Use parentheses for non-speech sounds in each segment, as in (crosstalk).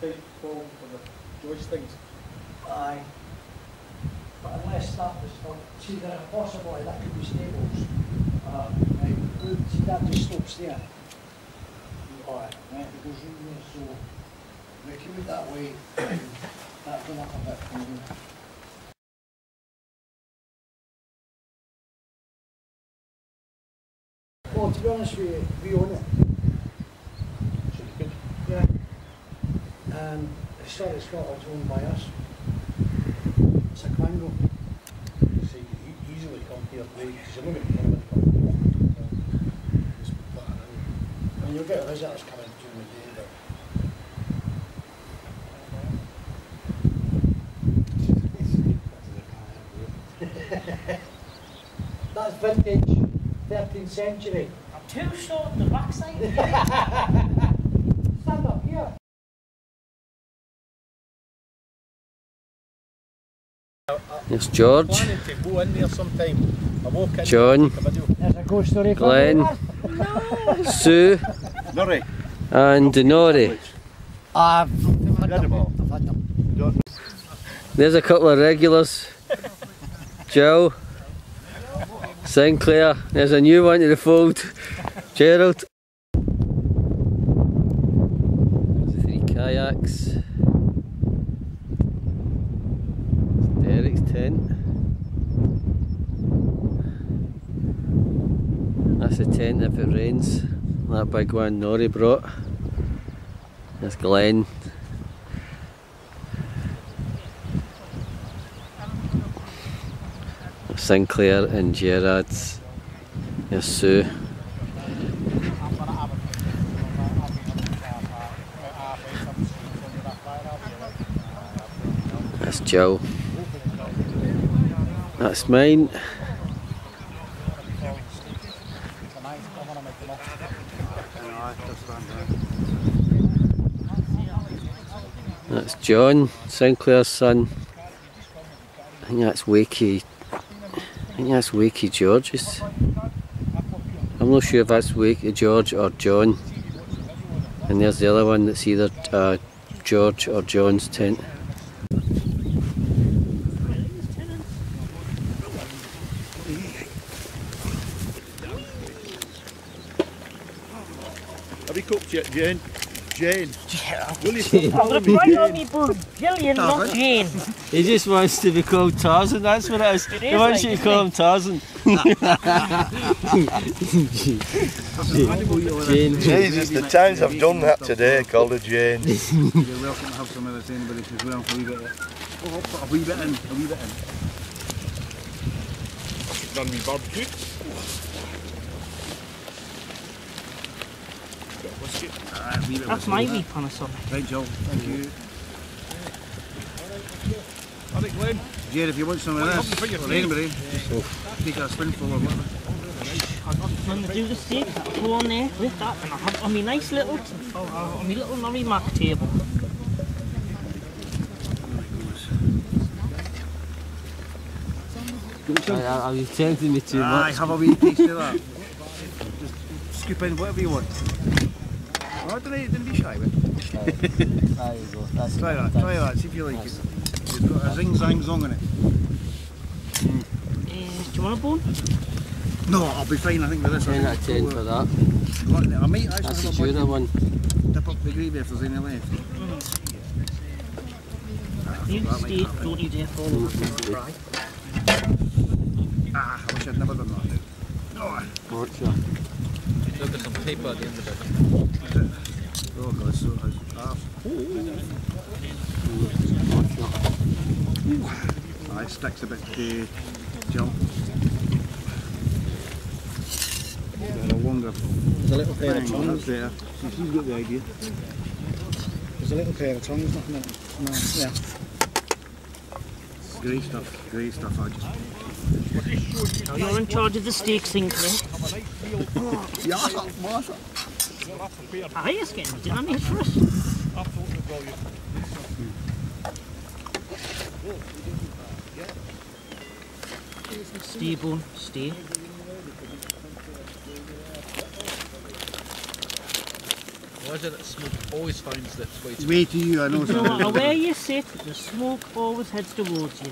for the. Aye. But unless that is was not, see that could be stable. Uh, that just there. Alright, we that way, (coughs) a. Well, to be honest with you, it. Um, and the site it's got owned by us. It's a Quango. So you could easily come here, because you're not going to come in come. Just put it in. And you'll get visitors coming during the day, but that's vintage, 13th century. I'm too short on the backside. (laughs) a ghost story. for Glenn. Sue, Norrie. and Nori. I've had Had them all. I've had them. There's a couple of regulars. Joe, Sinclair. There's a new one to the fold. Gerald. There's three kayaks. Derek's tent. That's the tent if it rains. That big one Nori brought. There's Glenn. Sinclair and Gerard's. There's Sue. That's Joe. That's mine. That's John, Sinclair's son. I think that's Wakey. I think that's Wakey George's. I'm not sure if that's Wakey George or John. And there's the other one that's either uh, George or John's tent. Have you cooked yet, Jane? Jane. Will you Jane. I'm going to put it on me, boo. Gillian, not Jane. He just wants to be called Tarzan, that's what it is. It he wants like, you to call him Tarzan. Jane. Jane, it's the times I've done that today, called her Jane. (laughs) You're welcome to have some of this anybody as well. A wee bit. of- Oh, put a wee bit in. A wee bit in. Done me barbecue. Ah, a wee bit. That's of my that. wee Panasonic. Right, Joe. Thank you. All right, Glenn. Jared, if you want some of Well, this, help me put your or feet. anybody, just take a spoonful or whatever. I got when they do the steak, I'll go on there with that and I'll have on my nice little, uh, on my little Norrie Mac table. Are you tempting me too Aye, much? have a wee taste of that. Just scoop in whatever you want. Oh, don't, don't be shy with it. There you go. That's Try that, try that, see if you like it. It's got a zing zang zong in it. Uh, do you want a bone? No, I'll be fine, I think, with this. I 10 out of 10 for that. uh, I might actually That's the have a Jura bun- one. dip up the gravy if there's any left. You steak, don't you dare fall over. Ah, I wish I'd never done that now. Oh, Gotcha. Look at some paper at the end of it. Oh God, so it's half. Aye, sticks a bit to jump. Got a longer There's a little pair of thing, tongues. that's better. So she's got the idea. There's a little pair of tongues, nothing else. No, yeah. Grey stuff, grey stuff, I just... Now you're in charge of the steak, Sinclair. (laughs) Yeah, Martha. Aye, it's getting dinner made for us. Stay, bone. Why is it that smoke always finds its way to Way to you, I know. No matter where you sit, the smoke always heads towards you.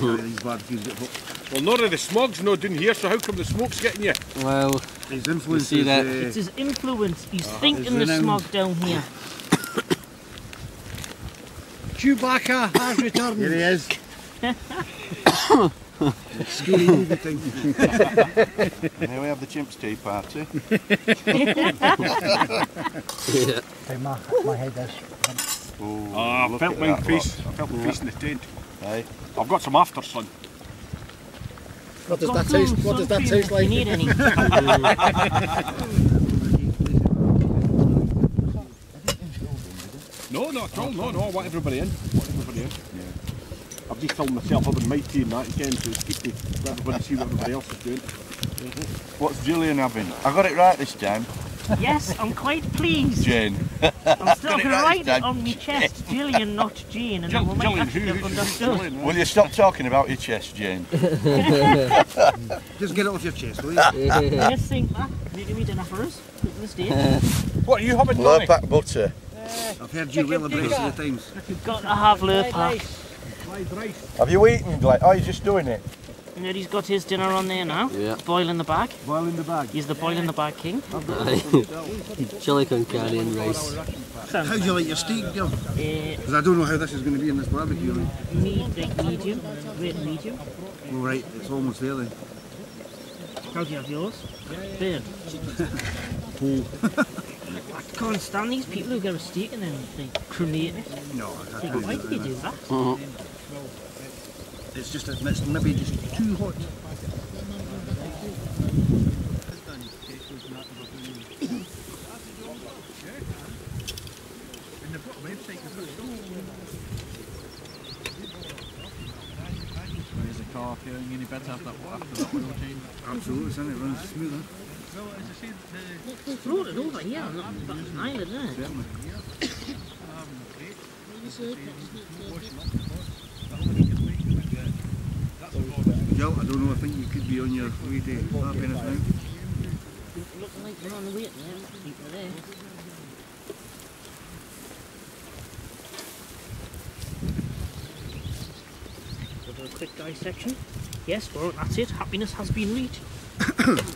Carry these barbecues get hot. Well, none of the smog's not down here, so how come the smoke's getting you? Well, His influence see is, that? uh, It's his influence. He's is thinking the renowned. smog down here. (coughs) Chewbacca has returned. Here he is. Scary movie thing. (laughs) Now we have the chimps tea party. yeah. Hey, my, my head is. Oh, Ah, I felt my face. I felt my face in the tent. Aye. I've got some after sun. What does that taste? some What does that taste like? You need any? (laughs) No, not at all. No, no. I want everybody in. I want everybody in. Yeah. I've just filled myself up in my tea and that again, so it's good to let everybody see what everybody else is doing. What's Julian having? I got it right this time, yes, I'm quite pleased. Jane. I'm still Got going to right write it on my chest, Gillian, not Jean, and then we might Gillian, actually who, have who's understood. Gillian? Will you stop talking about your chest, Jane? (laughs) Just get it off your chest, will you? (laughs) Yes, think that. Making me dinner for us. Put this day. What are you having, Low Lonnie? pack butter. Uh, I've heard you well abreast of the times. You've got to have Lurpak. Fried rice. Have you eaten? Like, oh, you're just doing it. And then he's got his dinner on there now. Yeah. Boil in the bag. Boil in the bag. He's the boil in the bag king. (laughs) Chili con carne and rice. Sounds How do you like your steak, girl? uh, Because I don't know how this is going to be in this barbecue. Like. me, like medium, rate medium. All right, it's almost there then. How do you have yours? Burn. (laughs) I can't stand these people who get a steak and then they cremate it. No, I Like, can't why do do you that. do that? It's just that it's maybe just too hot. There's a car feeling any better after that, after that oil change. Absolutely, isn't it? Runs smoother. It's floated over here. Not, that's an island, isn't it? Certainly. (coughs) Um, Jill, I don't know, I think you could be on your way to happiness now. Looking like we're on the way to them. People are there. We'll do a quick dissection. Yes, well, that's it. Happiness has been reached. (coughs)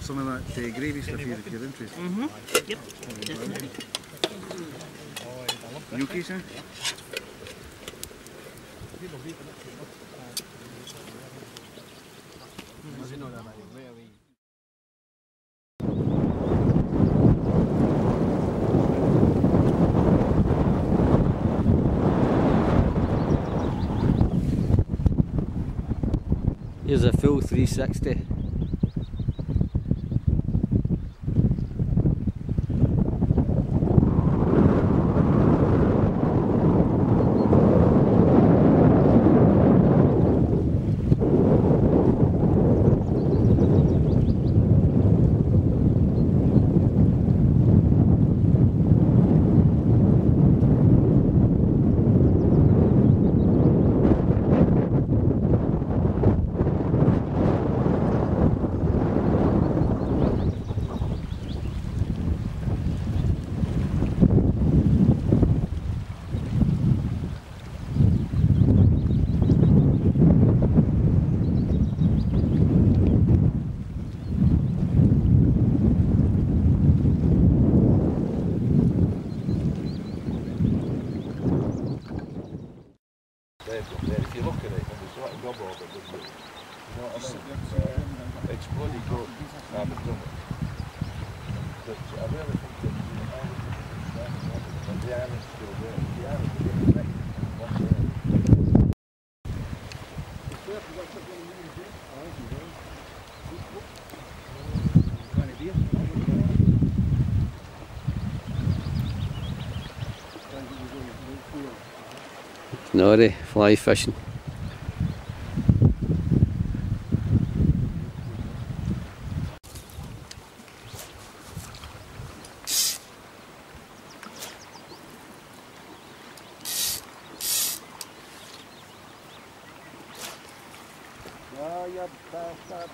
Some of that uh, gravy stuff here if you're interested. Mm-hmm. Yep, definitely. You okay, sir? Here's a full 360. There, there, if you look at it, and there's sort of gob over it, doesn't it? You know what I mean? Uh, it's bloody good. I haven't done it. But I really think that the island is but the island's still there. The island's still there. What's there? Nori, fly fishing. Ah, you bastard.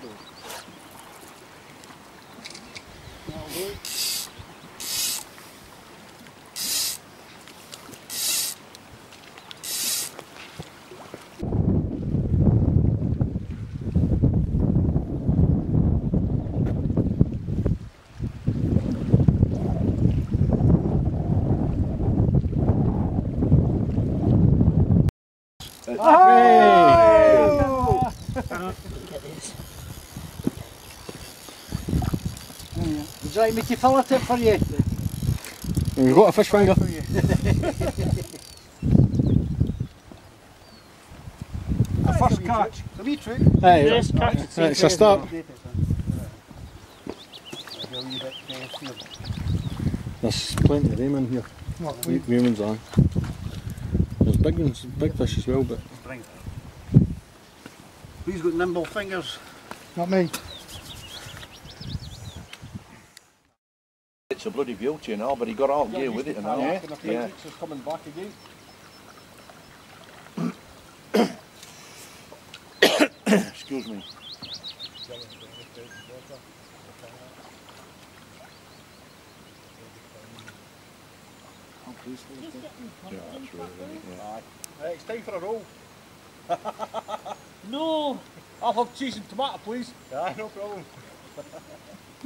Get this. Would you like me to fill it in for you? You've got a fish finger. The first catch. The wee trick. Hey, First catch. it's a start. There's plenty of them in here. We, humans are. There's big ones, big fish as well, but Who's got nimble fingers? Not me. It's a bloody guilty now, but he got out gear with it and all. yeah, Yeah. it's coming back again. (coughs) Excuse me. Yeah, that's really, yeah. Right, it's time for a roll. No! (laughs) I'll have cheese and tomato, please. Yeah, (laughs) no problem.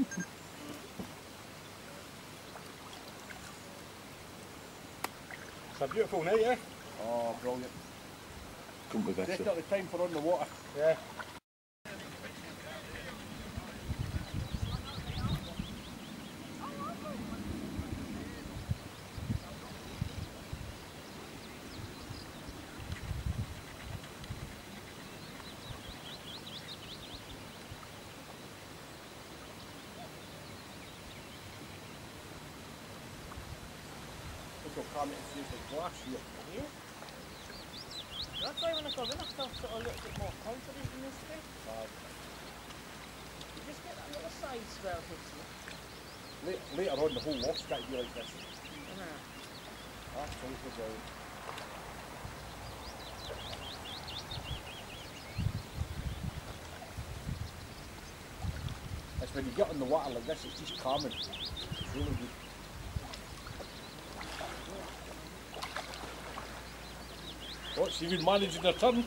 (laughs) it's a beautiful night, eh? Oh, brilliant. Couldn't be better. Definitely time for on the water. Yeah. Look how calm it is, there's glass here. That's why when I come in, I felt a little bit more confident in this thing. You just get that little side swell hits you. Later, later on, the whole loft's got to be like this. Uh-huh. Absolutely brilliant. It's when you get on the water like this, it's just calming. It's really good. It's even managing their turn.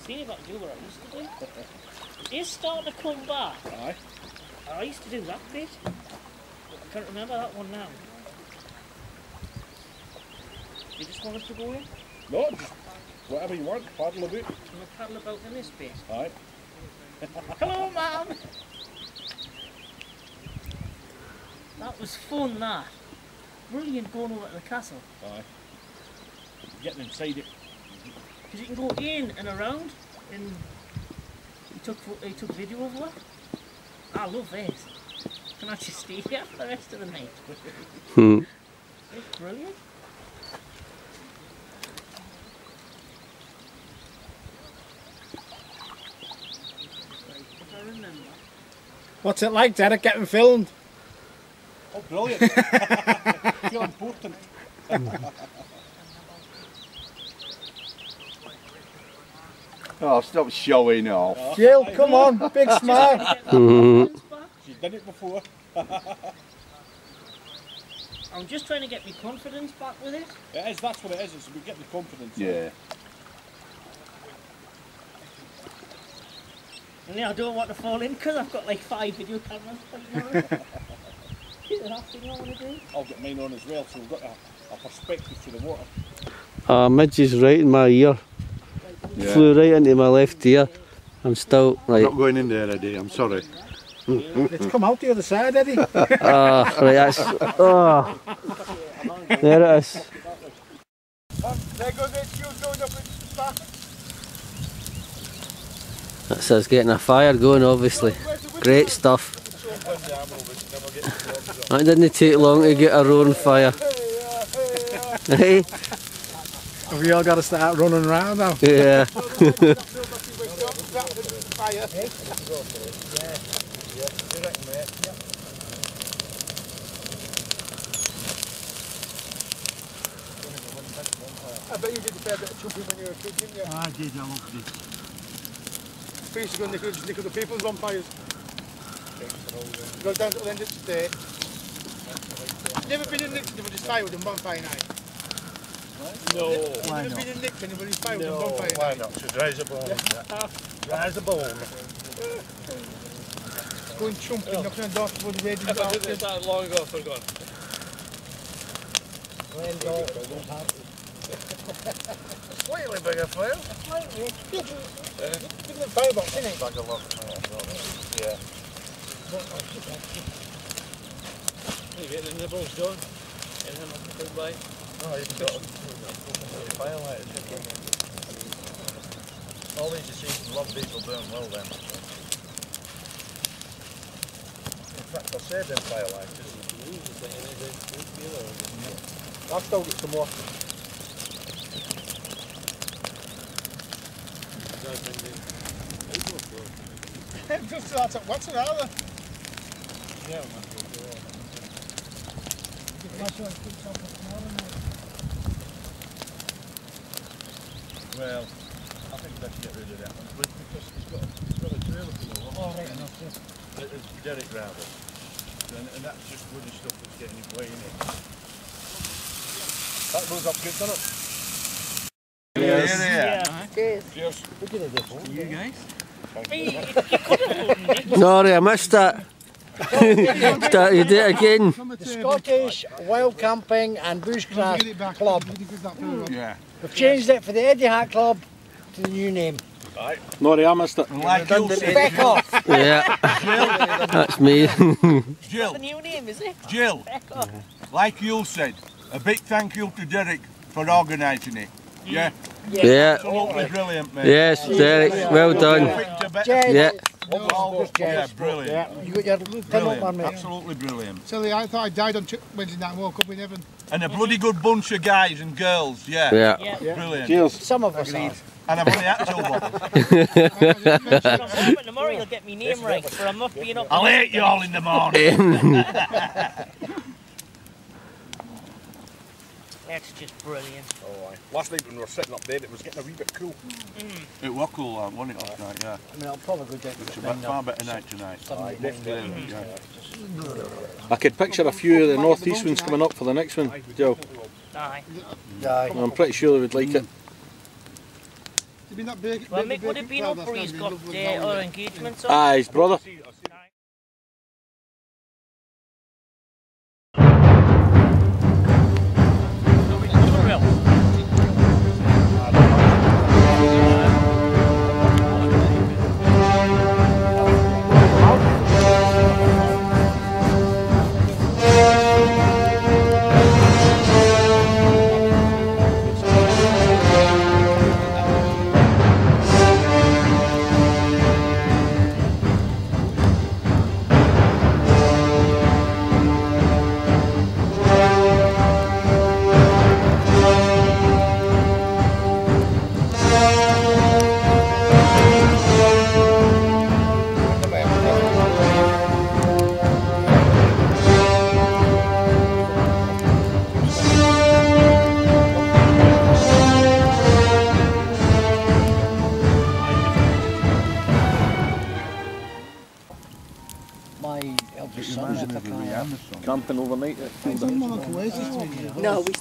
See if I do what I used to do. It's starting to come back. Aye. I used to do that bit. But I can't remember that one now. You just want us to go in? No, just whatever you want, paddle a bit. I'm going to paddle about in this bit. Aye. (laughs) Hello, ma'am! That was fun, that. Brilliant going over to the castle. Aye. Getting inside it. Because you can go in and around and he took he took video of it. I love this. Can I just stay here for the rest of the night? (laughs) Hmm. It's brilliant. Right, if I remember. What's it like, Derek, getting filmed? Oh, brilliant. (laughs) Feel (laughs) important. Oh, stop showing off. Jill, come on, big smile. (laughs) She's done it before. (laughs) I'm just trying to get my confidence back with it. It is, that's what it is, it's we get the confidence. Yeah. And then I don't want to fall in because I've got like five video cameras pointing on it. Is the last thing I do? I'll get mine on as well, so we've got a, a perspective to the water. A midge is right in my ear. Yeah. Flew right into my left ear. I'm still like Not going in there, Eddie, I'm sorry. It's come out the other side, Eddie. (laughs) ah right that's ah there it is. There goes that shoe going up in the. That's us getting a fire going obviously. Great stuff. It didn't take long to get a roaring fire. Hey? We all got to start running around now. Yeah. (laughs) I bet you did a fair bit of jumping when you were a kid, didn't you? I did, I loved it. We used to go and nick, nick the people's bonfires. Go down to the end of the day. Never been in Nixon anybody's fire with a bonfire night. No. Never been in Nixon anybody's fire with a bonfire why night. not? Should raise a bone. (laughs) Raise a bone. Going chumping, knocking on doors, bloody raiding the that long ago, I forgot. Glenn Dalton, don't have to. Slightly bigger file. Give it five bucks, innit? Bag of love. Yeah. You getting the nibbles done? Anything I can come by? No, you've got a file like it. All these you see, love these will burn well then. In fact, I'll save them lighters. I've still got some more. (laughs) Just that's it. What's another? Well, I think let's get rid of that one. But because it's got, it's got a trailer below. Oh, right enough, yeah. It is Derek gravel. And, and that's just woody stuff that's getting its way in it. That goes up good, doesn't it? Yes. Yeah. Cheers. Look at the phone. You guys? Hey, you, (laughs) you could have opened it. Sorry, I missed that. Start you do it again. The Scottish Wild Camping and Bushcraft Club. Yeah. We've changed it for the Eddie Hat Club to the new name. Right. Nori, I missed it. Like you said, Back off. Yeah, (laughs) that's me. Jill, The new name, is it? Jill, like you said, a big thank you to Derek for organising it. Yeah, Yeah, absolutely brilliant, mate. yes, Derek, well done. Picked a bit- Jed. Yeah. Oh, Just yeah, Jed. brilliant. You got your tin up on me. absolutely brilliant. Silly, I thought I died on Wednesday night and woke up in heaven. And a bloody good bunch of guys and girls, yeah. Yeah. Yeah. Brilliant. Cheers. Some of us are. And I've only had two bottles. I'm hoping tomorrow you'll get me name right, for I'm not being up. I'll hate you all in the morning. (laughs) (laughs) (laughs) That's just brilliant. Oh, aye. Last night when we were sitting up there, it was getting a wee bit cool. It was cool, uh, wasn't it, last night, yeah. I mean, I'll probably go down It's to a bit far better night tonight. Definitely. I could picture a few of the northeast ones coming up for the next one, Joe. Aye. Aye. I'm pretty sure they would like it. You been that big? Well, Mick would big have been up for gonna got uh, down engagements on. Aye, his brother.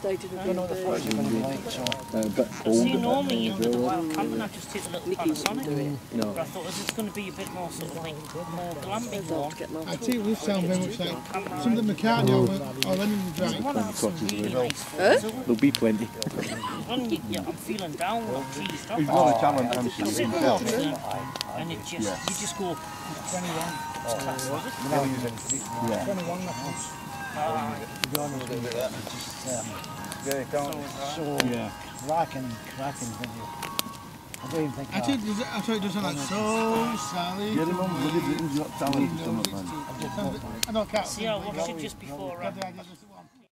devastated. Uh, oh, see, normally under the wild camping, I just did a little Panasonic. No. But I thought this is going to be a bit more sort of like more glamping one. I think we'll sound very much like some of the McCartney or Lemon Drive. There'll be plenty. I'm feeling down, I'm cheesed a challenge, I'm sure. And it just, you just go, 21. It? Yeah. 21, so yeah. rocking, rocking video. I don't even think I tried I tried to do like so Sally. Yeah, the mum really didn't. I don't care. See, I watched it just before. Uh, right?